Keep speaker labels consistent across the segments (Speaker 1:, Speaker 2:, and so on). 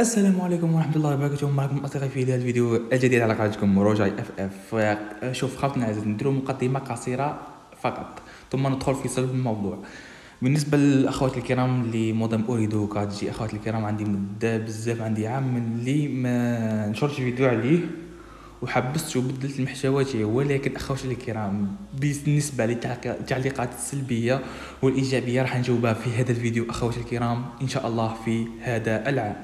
Speaker 1: السلام عليكم ورحمة الله وبركاته. معكم أصدقائي في هذا الفيديو الجديد على قناتكم رجاي إف إف. شوف خاطنا عزيز نديرو مقدمة قصيرة فقط ثم ندخل في صلب الموضوع. بالنسبة للأخوات الكرام اللي مودم أريدو كتجي أخوات الكرام عندي مدة بزاف عندي عام من اللي ما نشرت فيديو عليه وحبست وبدلت المحتوى تاعي ولكن اخواتي الكرام بالنسبة للتعليقات السلبية والإيجابية راح نجاوبها في هذا الفيديو اخواتي الكرام إن شاء الله في هذا العام.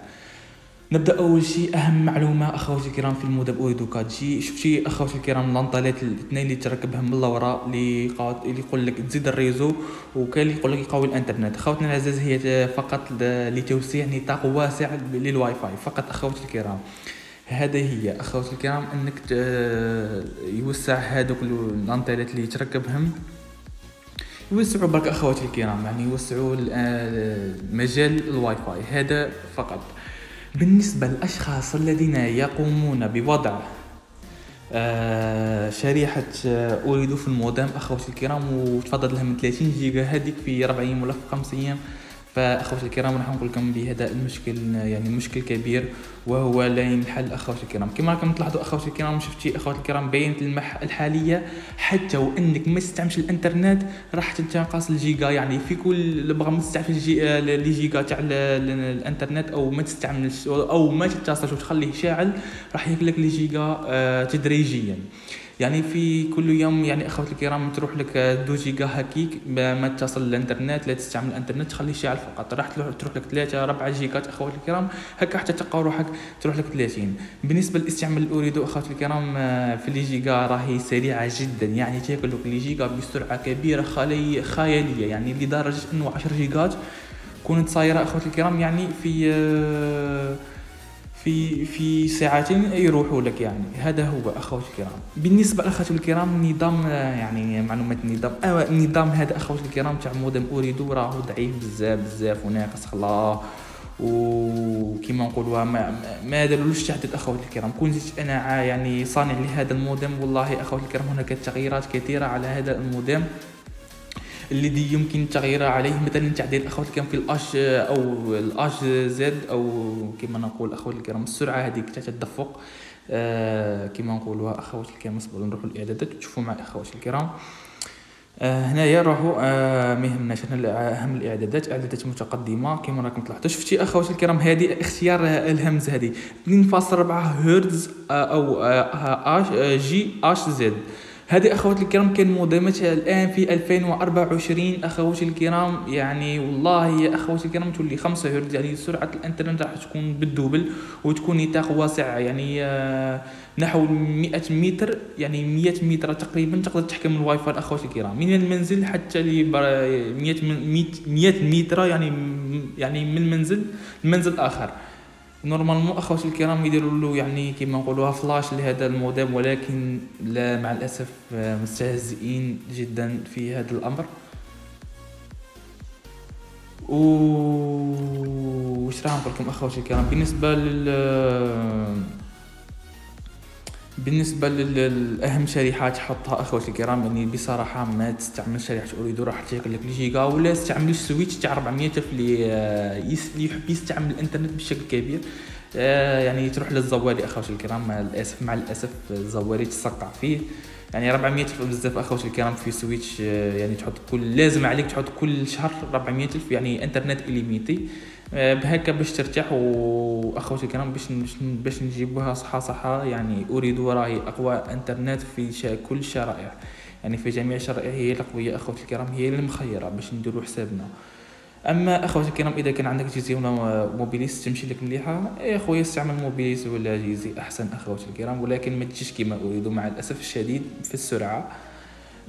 Speaker 1: نبدأ أول شيء أهم معلومة أخواتي الكرام في المودم اوريدو quatre G شفتي أخواتي الكرام les antennes الاثنين اللي تركبهم من الوراء اللي اللي يقول لك تزيد ال réseau وكاين اللي يقول لك يقوي الإنترنت. أخواتنا العزاز هي فقط لتوسيع نطاق واسع للواي فاي. فقط أخواتي الكرام. هذا هي أخواتي الكرام إنك يوسع هذوك الانترنت اللي تركبهم. يوسعوا برك أخواتي الكرام يعني يوسعوا مجال الواي فاي. هذا فقط. بالنسبة للأشخاص الذين يقومون بوضع آه شريحة آه أوريدو في المودم أخوتي الكرام وتفضل لهم 30 جيجا هذيك في 40 ولا في 5 أيام فاخوتي الكرام راح نقول لكم بهذا المشكل يعني مشكل كبير وهو لا ينحل اخوتي الكرام. كما راكم تلاحظوا اخوتي الكرام شفتي؟ اخوتي الكرام بينت الحالية حتى وإنك ما تستعملش الإنترنت راح تنتقص الجيجا. يعني في كل بغى ما تستعمل les gigas تاع الإنترنت أو ما تستعملش أو ما تتصلش وتخليه شاعل راح ياكلك les gigas آه تدريجيا. يعني في كل يوم يعني اخواتي الكرام تروح لك deux gigas هكيك ما تصل الإنترنت لا تستعمل الإنترنت تخليه شاعل فقط راح تروح لك 3 4 جيجات اخواتي الكرام هكا حتى تلقى روحك تروح لك 30 بالنسبة للاستعمال الأوريدو اخواتي الكرام في les gigas راهي سريعة جدا. يعني تاكل لك les gigas بسرعة كبيرة خيالية. يعني لدرجة إنه 10 جيجات كنت صايرة اخواتي الكرام يعني في في في ساعتين يروحوا لك يعني. هذا هو اخواتي الكرام. بالنسبة لاخواتي الكرام نظام يعني معلومات النظام آه النظام هذا اخواتي الكرام تاع مودم اوريدو راهو ضعيف بزاف بزاف وناقص خلا وكيما نقولوها ما, ما دارولوش تحديد اخواتي الكرام. كون زدت أنا يعني صانع لهذا المودم والله اخواتي الكرام هناك تغييرات كثيرة على هذا المودم. الذي يمكن تغيير عليه مثلا تعديل أخوات الكرام في الأش أو الأش زد أو كما نقول أخوات الكرام السرعة هذيك تاع التدفق. آه كما نقولوها أخوات الكرام اصبروا نروحوا الإعدادات تشوفوا مع أخوات الكرام. آه هنايا راهو آه ما يهمناش هنا أهم الإعدادات إعدادات متقدمة. كما راكم تلاحظوا شفتي اخواتي الكرام هذه اختيار الهمز هذه 2.4 هرتز آه أو آه آه G H Z. هذه اخواتي الكرام كان مودمتها الآن في 2024 اخواتي الكرام يعني والله يا اخواتي الكرام تولي 5 هرتز يعني سرعة الإنترنت راح تكون بال double وتكون نطاق واسع. يعني آه، نحو 100 متر يعني 100 متر تقريبا تقدر تحكم الواي فاي اخواتي الكرام. من المنزل حتى ل 100 100 متر يعني يعني من المنزل لمنزل آخر. normalement أخواتي الكرام يديروا له يعني كيما نقولوها فلاش لهذا المودم ولكن لا مع الأسف مستهزئين جدا في هذا الأمر. و واش راح نقول لكم أخواتي الكرام؟ بالنسبة لل بالنسبة للأهم شريحات حطها اخوتي الكرام يعني بصراحة ما تستعمل شريحة اوريدو راح تاكل لك جيجا ولا استعمل ال switch تاع 400 الف اللي يحب يستعمل الإنترنت بشكل كبير. آه، يعني تروح للزوالي اخوتي الكرام مع الأسف مع الأسف الزوالي تسقع فيه. يعني 400 الف بزاف اخوتي الكرام في switch آه، يعني تحط كل لازم عليك تحط كل شهر 400 الف يعني إنترنت illimité بهكا باش ترتاح وأخوتي الكرام باش باش نجيبوها صحة صحة يعني أوريدو راهي أقوى إنترنت في كل الشرائح يعني في جميع الشرائح هي القويه أخوتي الكرام هي المخيره باش نديرو حسابنا. أما أخوتي الكرام إذا كان عندك جيزي ولا موبيليس تمشي لك مليحة يا خويا استعمل موبيليس ولا جيزي أحسن أخوتي الكرام ولكن ما تجيش كما اوريدو مع الأسف الشديد في السرعة.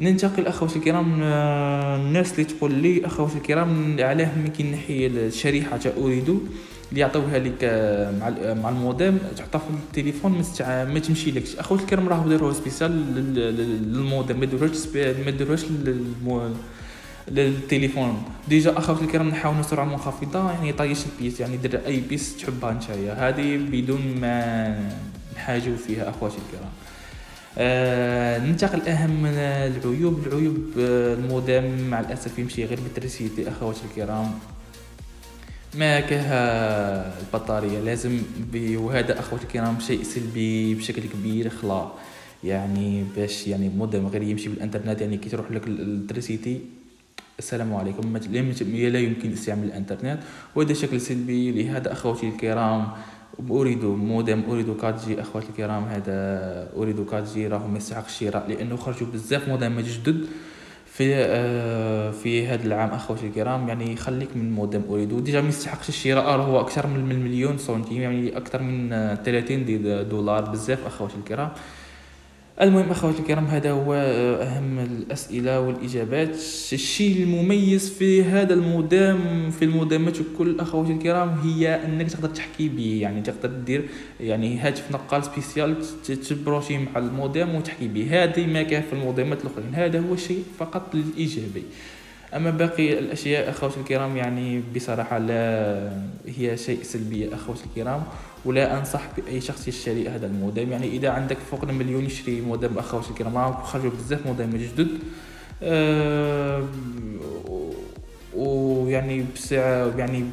Speaker 1: ننتقل اخوتي الكرام الناس اللي تقول لي اخوتي الكرام علاه ممكن نحي الشريحة تاع أوريدو اللي يعطوها لك مع مع المودم تحطها في التليفون ما ما تمشي لكش. اخوتي الكرام راهو داروها spécial للمودم ما داروهاش ما داروهاش للتليفون. déjà اخوتي الكرام نحاول السرعه المنخفضه يعني طيش ال puce يعني دير أي puce تحبها نتايا. هذه بدون ما نحاجو فيها اخواتي الكرام. آه ننتقل أهم من العيوب. العيوب آه المودم مع الأسف يمشي غير بال électricité اخواتي الكرام. ما كاها البطارية لازم. وهذا اخوتي الكرام شيء سلبي بشكل كبير خلا. يعني باش يعني مودم غير يمشي بالإنترنت يعني كي تروح لك ال électricité السلام عليكم. لا يمكن استعمال الإنترنت. وهذا شكل سلبي لهذا اخوتي الكرام. أوريدو مودم أوريدو 4 G أخواتي الكرام هذا أوريدو 4 G راهم يستحق الشراء لأنه خرجوا بزاف مودمات جدد في آه في هذا العام اخوتي الكرام. يعني خليك من مودم اوريدو déjà ما الشراء هو أكثر من المليون سنتيم يعني أكثر من 30 دولار بزاف اخوتي الكرام. المهم أخواتي الكرام هذا هو أهم الأسئلة والإجابات. الشيء المميز في هذا المودام في المودامات الكل أخواتي الكرام هي أنك تقدر تحكي به يعني تقدر دير يعني هاتف نقال spécial تبرونشي مع المودام وتحكي به هذه ما كان في المودامات الأخرين. هذا هو الشيء فقط الإيجابي. أما باقي الأشياء أخواتي الكرام يعني بصراحة لا هي شيء سلبية أخواتي الكرام ولا أنصح بأي شخص يشتري هذا المودم. يعني إذا عندك فوق المليون يشتري مودم أخواتي الكرام خرجوا بزاف مودم جدد. أه ويعني بسعة يعني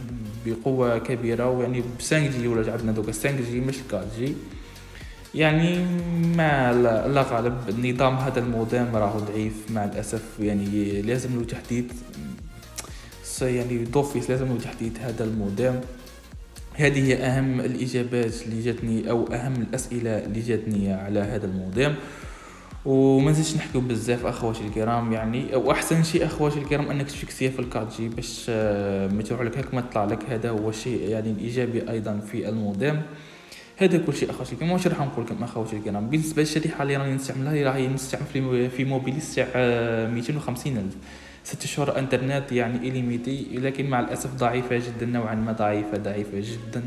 Speaker 1: بقوة كبيرة ويعني ب 5 جي ولا عندنا دوكا 5 جي مش 4 جي يعني ما لا, غالب. النظام هذا المودم راهو ضعيف مع الأسف. يعني لازم له تحديث. يعني d'office لازم له تحديث هذا المودم هذه هي أهم الإجابات اللي جاتني أو أهم الأسئلة اللي جاتني على هذا المودم وما نزيدش نحكيو بزاف أخواتي الكرام يعني. واحسن شيء أخواتي الكرام أنك تفيكسيه في الكارت باش آه، ما تروح لك هكا ما تطلع لك. هذا هو الشيء يعني الإيجابي أيضا في المودم هذا كل شيء أخواتي. الكرام واش راح نقول لكم أخواتي؟ الكرام بالنسبة للشريحه اللي راني نستعملها راهي نستعمل في موبيليس تاع 250 ألف. ست شهور إنترنت يعني illimité لكن مع الأسف ضعيفة جدا نوعا ما ضعيفة ضعيفة جدا.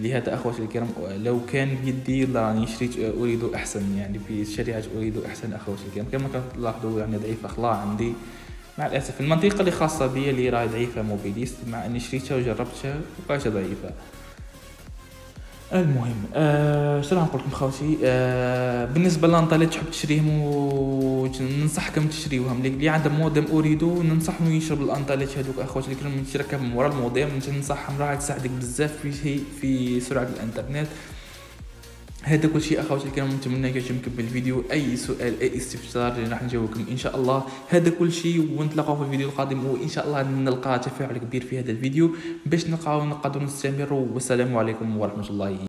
Speaker 1: لهذا أخواتي الكرام لو كان بيدي راني شريت أريدو أحسن يعني في الشريحة أريدو أحسن أخواتي الكرام. كما كتلاحظوا يعني ضعيف أخلاق عندي. مع الأسف المنطقة اللي خاصة بي اللي راهي ضعيفة موبيليست مع أني شريتها وجربتها وبقيت ضعيفة. المهم آه شنو نقول لكم خوتي؟ آه بالنسبة لل antennes تحب تشريهم وننصحكم تشريوهم. اللي عندهم مودم أريدو ننصحهم يشري ال antennes هذوك اخواتي اللي كانوا تركب من ورا المودم. ننصحهم راح تساعدك بزاف في في سرعة الإنترنت. هذا كل شيء أخواتي الكرام نتمنى يعجبكم بالفيديو. أي سؤال أي استفسار راح نجاوبكم إن شاء الله. هذا كل شيء ونتلاقاو في الفيديو القادم وإن شاء الله نلقى تفاعل كبير في هذا الفيديو. باش نلقاو نقدروا نستمروا. والسلام عليكم ورحمة الله.